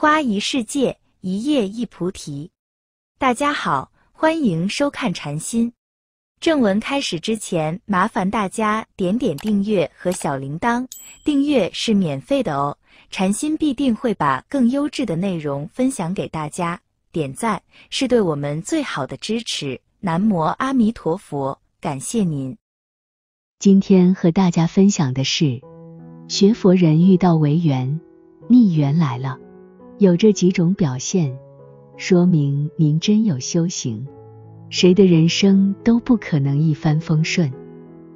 花一世界，一叶一菩提。大家好，欢迎收看禅心。正文开始之前，麻烦大家点点订阅和小铃铛，订阅是免费的哦。禅心必定会把更优质的内容分享给大家，点赞是对我们最好的支持。南无阿弥陀佛，感谢您。今天和大家分享的是，学佛人遇到违缘、逆缘来了。有这几种表现，说明您真有修行。谁的人生都不可能一帆风顺，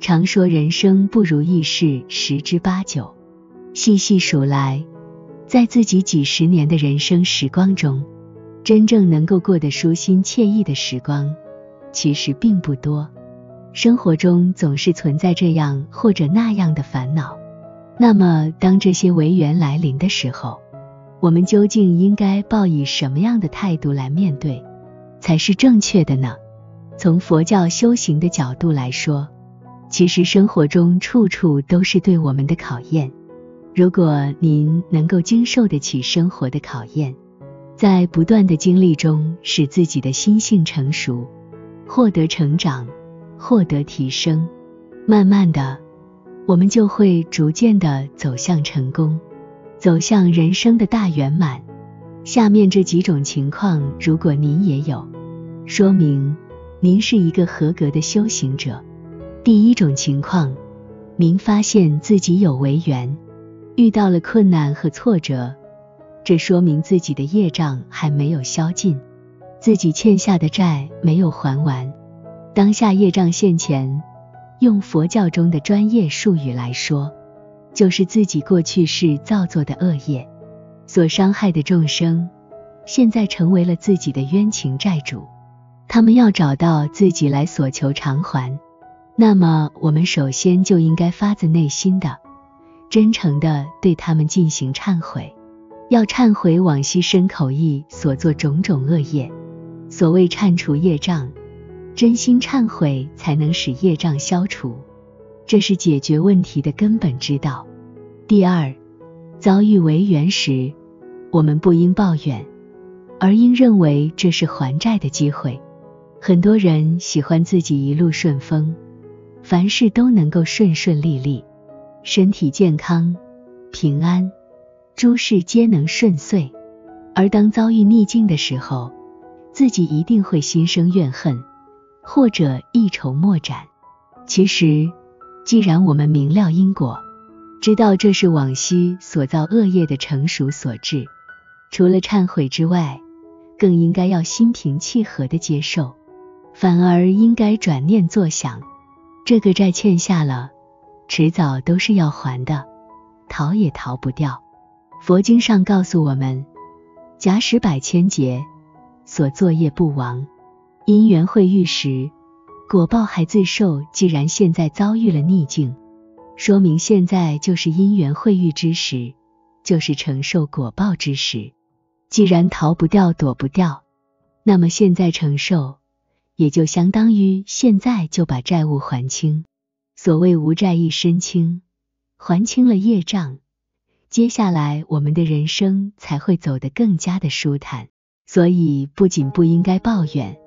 常说人生不如意事十之八九。细细数来，在自己几十年的人生时光中，真正能够过得舒心惬意的时光，其实并不多。生活中总是存在这样或者那样的烦恼。那么，当这些违缘来临的时候，我们究竟应该抱以什么样的态度来面对，才是正确的呢？从佛教修行的角度来说，其实生活中处处都是对我们的考验。如果您能够经受得起生活的考验，在不断的经历中使自己的心性成熟，获得成长，获得提升，慢慢的，我们就会逐渐的走向成功。走向人生的大圆满。下面这几种情况，如果您也有，说明您是一个合格的修行者。第一种情况，您发现自己有违缘，遇到了困难和挫折，这说明自己的业障还没有消尽，自己欠下的债没有还完。当下业障现前，用佛教中的专业术语来说。就是自己过去世造作的恶业所伤害的众生，现在成为了自己的冤情债主，他们要找到自己来索求偿还。那么，我们首先就应该发自内心的、真诚的对他们进行忏悔，要忏悔往昔身口意所做种种恶业。所谓忏除业障，真心忏悔才能使业障消除。这是解决问题的根本之道。第二，遭遇违缘时，我们不应抱怨，而应认为这是还债的机会。很多人喜欢自己一路顺风，凡事都能够顺顺利利，身体健康、平安，诸事皆能顺遂。而当遭遇逆境的时候，自己一定会心生怨恨，或者一筹莫展。其实，既然我们明了因果，知道这是往昔所造恶业的成熟所致，除了忏悔之外，更应该要心平气和的接受，反而应该转念作想，这个债欠下了，迟早都是要还的，逃也逃不掉。佛经上告诉我们，假使百千劫，所作业不亡，因缘会遇时。果报还自受，既然现在遭遇了逆境，说明现在就是因缘会遇之时，就是承受果报之时。既然逃不掉、躲不掉，那么现在承受，也就相当于现在就把债务还清。所谓无债一身轻，还清了业障，接下来我们的人生才会走得更加的舒坦。所以不仅不应该抱怨。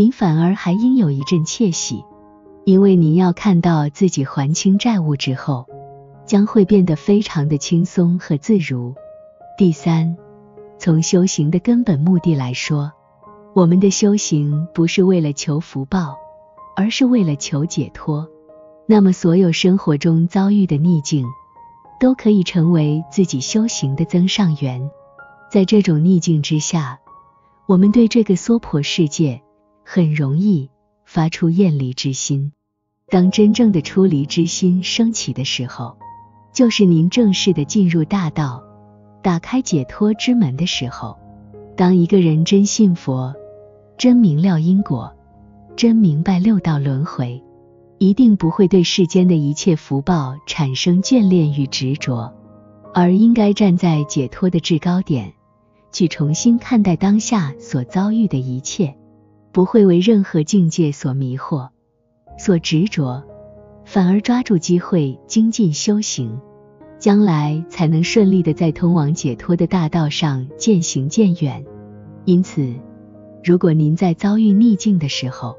您反而还应有一阵窃喜，因为您要看到自己还清债务之后，将会变得非常的轻松和自如。第三，从修行的根本目的来说，我们的修行不是为了求福报，而是为了求解脱。那么，所有生活中遭遇的逆境，都可以成为自己修行的增上缘。在这种逆境之下，我们对这个娑婆世界。很容易发出厌离之心。当真正的出离之心升起的时候，就是您正式的进入大道，打开解脱之门的时候。当一个人真信佛，真明了因果，真明白六道轮回，一定不会对世间的一切福报产生眷恋与执着，而应该站在解脱的制高点，去重新看待当下所遭遇的一切。不会为任何境界所迷惑、所执着，反而抓住机会精进修行。将来才能顺利的在通往解脱的大道上渐行渐远。因此，如果您在遭遇逆境的时候，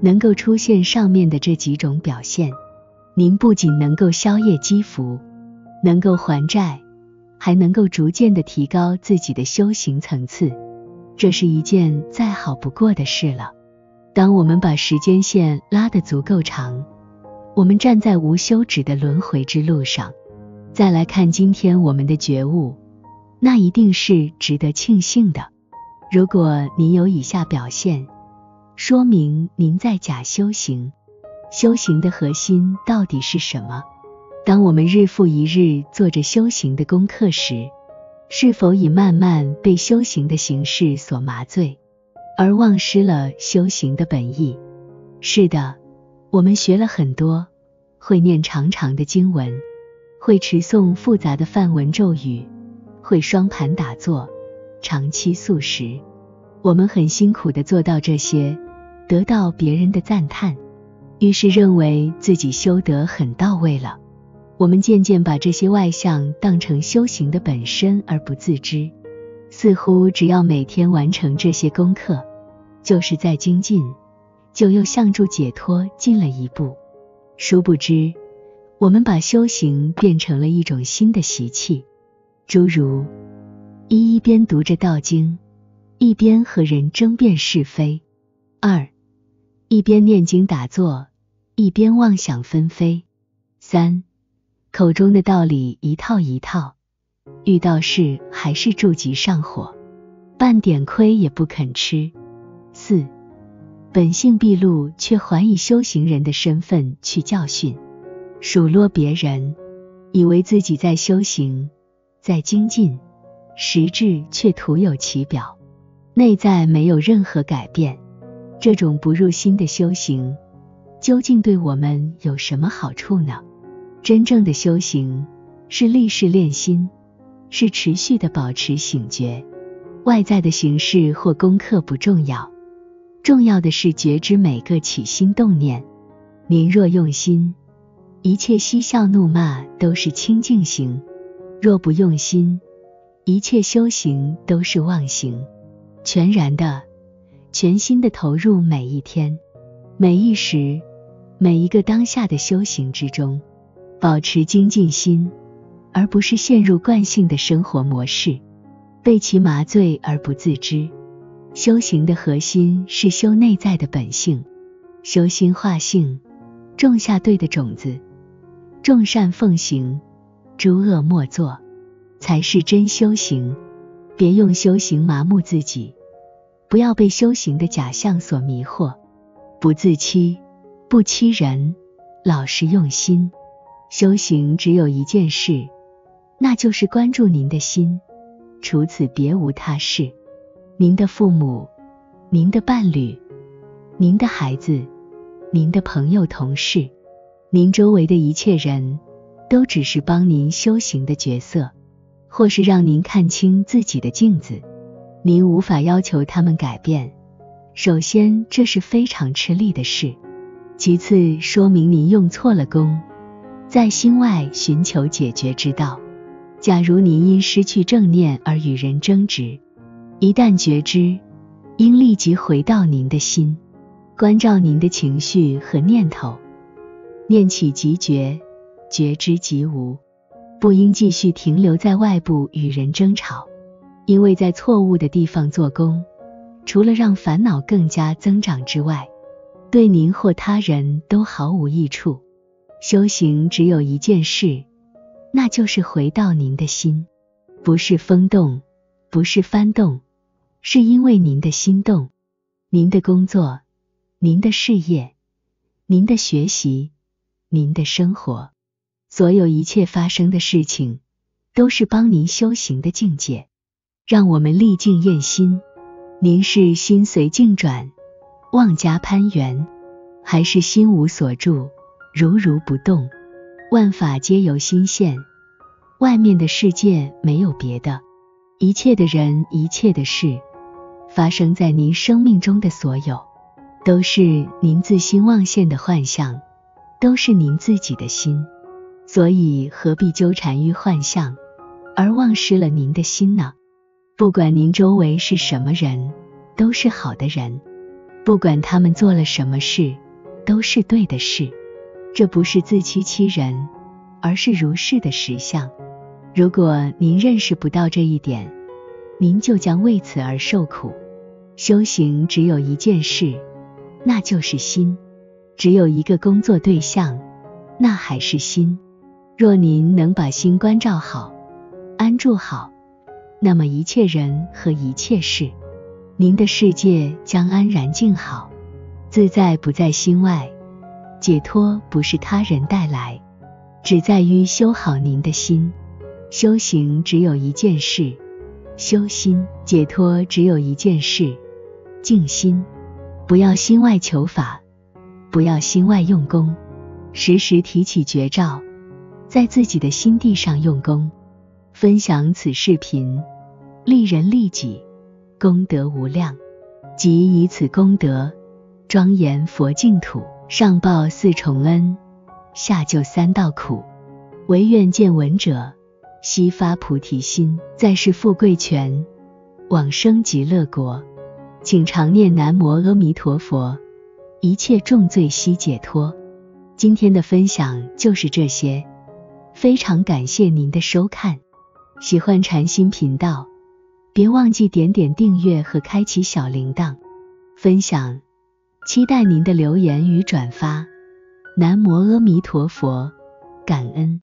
能够出现上面的这几种表现，您不仅能够消业积福，能够还债，还能够逐渐的提高自己的修行层次，这是一件再好不过的事了。当我们把时间线拉得足够长，我们站在无休止的轮回之路上，再来看今天我们的觉悟，那一定是值得庆幸的。如果您有以下表现，说明您在假修行。修行的核心到底是什么？当我们日复一日做着修行的功课时，是否已慢慢被修行的形式所麻醉，而忘失了修行的本意？是的，我们学了很多，会念长长的经文，会持诵复杂的梵文咒语，会双盘打坐。长期素食，我们很辛苦的做到这些，得到别人的赞叹，于是认为自己修得很到位了。我们渐渐把这些外相当成修行的本身而不自知，似乎只要每天完成这些功课，就是在精进，就又向助解脱进了一步。殊不知，我们把修行变成了一种新的习气，诸如。一一边读着道经，一边和人争辩是非；二一边念经打坐，一边妄想纷飞；三口中的道理一套一套，遇到事还是筑级上火，半点亏也不肯吃；四本性毕露，却还以修行人的身份去教训、数落别人，以为自己在修行，在精进。实质却徒有其表，内在没有任何改变。这种不入心的修行，究竟对我们有什么好处呢？真正的修行是立誓练心，是持续的保持醒觉。外在的形式或功课不重要，重要的是觉知每个起心动念。您若用心，一切嬉笑怒骂都是清净行；若不用心，一切修行都是妄行，全然的、全心的投入每一天、每一时、每一个当下的修行之中，保持精进心，而不是陷入惯性的生活模式，被其麻醉而不自知。修行的核心是修内在的本性，修心化性，种下对的种子，众善奉行，诸恶莫作。才是真修行，别用修行麻木自己，不要被修行的假象所迷惑，不自欺，不欺人，老实用心。修行只有一件事，那就是关注您的心，除此别无他事。您的父母、您的伴侣、您的孩子、您的朋友、同事，您周围的一切人都只是帮您修行的角色。或是让您看清自己的镜子，您无法要求他们改变。首先，这是非常吃力的事；其次，说明您用错了功，在心外寻求解决之道。假如您因失去正念而与人争执，一旦觉知，应立即回到您的心，关照您的情绪和念头，念起即觉，觉知即无。不应继续停留在外部与人争吵，因为在错误的地方做工，除了让烦恼更加增长之外，对您或他人都毫无益处。修行只有一件事，那就是回到您的心，不是风动，不是翻动，是因为您的心动。您的工作，您的事业，您的学习，您的生活。所有一切发生的事情，都是帮您修行的境界。让我们历尽验心，您是心随境转，妄加攀缘，还是心无所住，如如不动？万法皆由心现，外面的世界没有别的，一切的人，一切的事，发生在您生命中的所有，都是您自心妄现的幻象，都是您自己的心。所以何必纠缠于幻象，而忘失了您的心呢？不管您周围是什么人，都是好的人；不管他们做了什么事，都是对的事。这不是自欺欺人，而是如是的实相。如果您认识不到这一点，您就将为此而受苦。修行只有一件事，那就是心；只有一个工作对象，那还是心。若您能把心关照好、安住好，那么一切人和一切事，您的世界将安然静好。自在不在心外，解脱不是他人带来，只在于修好您的心。修行只有一件事，修心；解脱只有一件事。静心，不要心外求法，不要心外用功，时时提起绝招，在自己的心地上用功。分享此视频，利人利己，功德无量。即以此功德，庄严佛净土，上报四重恩，下救三道苦。唯愿见闻者，悉发菩提心，在世富贵全，往生极乐国。请常念南无阿弥陀佛，一切重罪悉解脱。今天的分享就是这些，非常感谢您的收看。喜欢禅心频道，别忘记点点订阅和开启小铃铛。分享，期待您的留言与转发。南无阿弥陀佛，感恩。